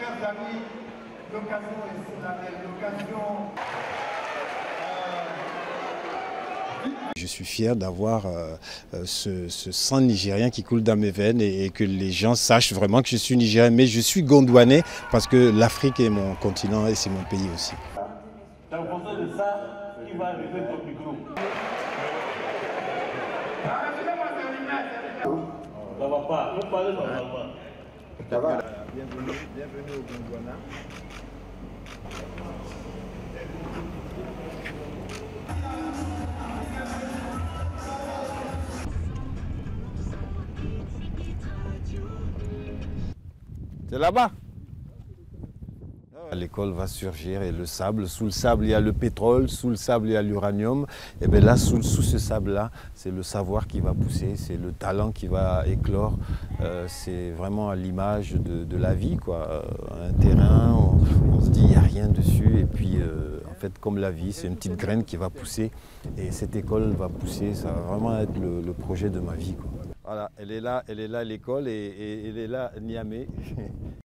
mes amis, l'occasion est solennelle, l'occasion... Je suis fier d'avoir euh, euh, ce, ce, sang nigérien qui coule dans mes veines et, et, que les gens sachent vraiment que je suis nigérien. Mais je suis gondouanais parce que l'Afrique est mon continent et c'est mon pays aussi. C'est en fonction de ça qui va arriver ton micro. Ça va pas, vous parlez normalement. Ça va Bienvenue, bienvenue au Gondwana. C'est là-bas. L'école va surgir et le sable, sous le sable il y a le pétrole, sous le sable il y a l'uranium. Et bien là, sous, ce sable-là, c'est le savoir qui va pousser, c'est le talent qui va éclore. Euh, c'est vraiment à l'image de, la vie, quoi. Euh, un terrain, on, se dit il n'y a rien dessus. Et puis, euh, en fait, comme la vie, c'est une petite graine qui va pousser. Et cette école va pousser, ça va vraiment être le, projet de ma vie. Voilà, elle est là, elle est là l'école et, et elle est là Niamey.